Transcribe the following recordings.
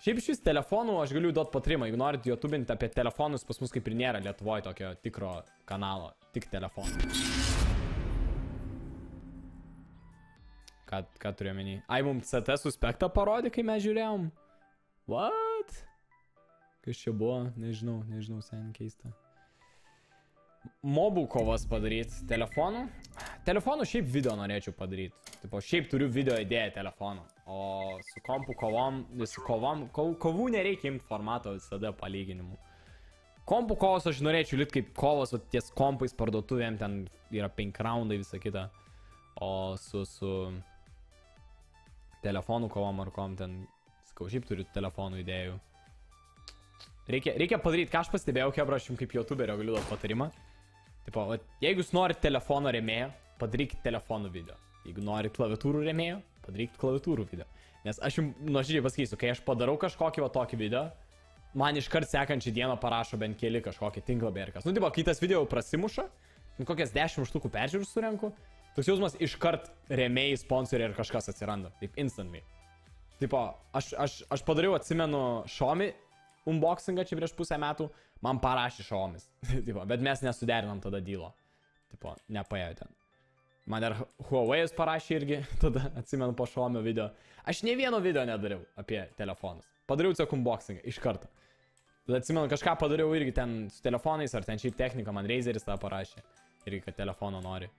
Šiaip iš vis telefonų aš galiu duoti patrimą, jeigu norit YouTubinti apie telefonus, pas mus kaip ir nėra Lietuvoje tokio tikro kanalo, tik telefonų. Ką, ką turiu menį? Ai, mums CT suspektą parodė, kai mes žiūrėjom. What? Kas čia buvo? Nežinau, nežinau, sen keista. Mobų kovas padaryti telefonų. Telefonų šiaip video norėčiau padaryti. Tipo, šiaip turiu video idėją telefoną. O su kompų kovom, su kovom, kov, kovų nereikia imti formato visada palyginimų. Kompų kovos aš norėčiau lit kaip kovos, va, ties kompais parduotuvėm, ten yra 5 raundai visą kitą. O su, su telefonų kovom ar kom ten, sakau, šiaip turiu telefonų idėjų. Reikia, reikia padaryti, ką aš pastebėjau, Hebra, aš jums kaip youtuberio galiu duoti patarimą. Tipo, va, jeigu jūs norite telefono remėjo, padarykit telefonų video. Jeigu norite klaviatūrų remėjo, padarykit klaviatūrų video. Nes aš jums nuoširdžiai pasakysiu, kai aš padarau kažkokį va tokį video, man iškart sekančią dieną parašo bent keli kažkokį tinklapį ar kas. Nu, tipo, kai tas video prasimuša, nu, kokias 10 štukų peržiūrų surenku, toks jausmas iškart remėjai, sponsoriai ir kažkas atsiranda. Taip, instantly. Tipo, aš, aš, aš padariau, atsimenu, Xiaomi unboxingą čia prieš pusę metų, man parašė tipo, bet mes nesuderinom tada dylo. Tipo, nepaėjo ten. Man dar Huawei'as parašė irgi, tada atsimenu po Xiaomi video. Aš ne vieno video nedariau apie telefonus. Padariau tiesiog unboxingą iš karto. Tada atsimenu, kažką padariau irgi ten su telefonais, ar ten šiaip technika, man Razeris tą parašė. Irgi, kad telefono nori.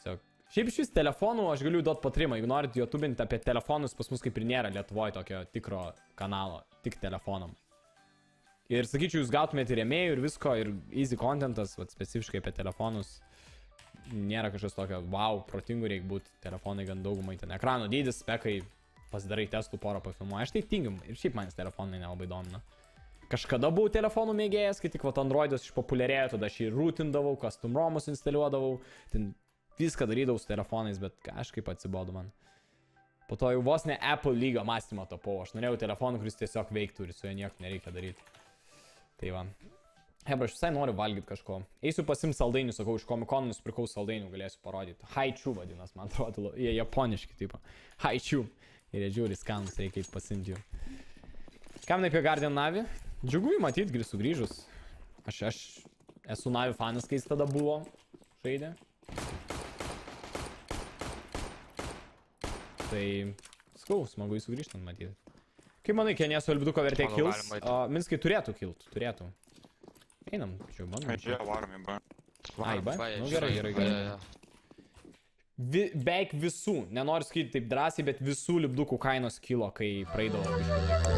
Tiesiog. Šiaip iš vis telefonų aš galiu duoti patrimą, jeigu norit YouTubinti apie telefonus, pas mus kaip ir nėra Lietuvoje tokio tikro kanalo, tik telefonam. Ir sakyčiau, jūs gautumėte rėmėjų ir visko, ir easy contentas, vat, specifiškai apie telefonus. Nėra kažkas tokio, wow, protingų reikia būti, telefonai gan daugumai ten ekrano dydis, spekai, pasidarai testų porą pafilmuoju. Aš tai tingim ir šiaip manęs telefonai nelabai domina. Kažkada buvau telefonų mėgėjas, kai tik vat Androidas išpopuliarėjo, tada aš jį rūtindavau, custom romus instaliuodavau, ten viską darydavau su telefonais, bet kažkaip atsibodo man. Po to jau vos ne Apple lygio mąstymo tapau, aš norėjau telefoną, kuris tiesiog veiktų ir su juo nieko nereikia daryti. Tai va. Hebra, aš visai noriu valgyti kažko. Eisiu pasim saldainių, sakau, iš komikonų nusipirkau saldainių, galėsiu parodyti. Haičių vadinas, man atrodo, jie japoniški tipo. Haičių. Ir jie žiūri skanus, reikia pasimti jų. Kam apie Guardian Navi? Džiugu jį matyti, grįžus sugrįžus. Aš, aš esu Navi fanas, kai jis tada buvo žaidė. Tai, skau, smagu jį sugrįžtant matyti. Kaip manai, Kenėso Elviduko vertė Manau, kils? galima eiti. O, Minskai turėtų kilt, turėtų. Einam, čia bandom. Jie varom į B. Ai, B? Va, jie Nu gerai, žino. gerai, gerai. Jo, jo, jo. Vi, beveik visų, nenoriu sakyti taip drąsiai, bet visų lipdukų kainos kilo, kai praeidavo. biškį laiko.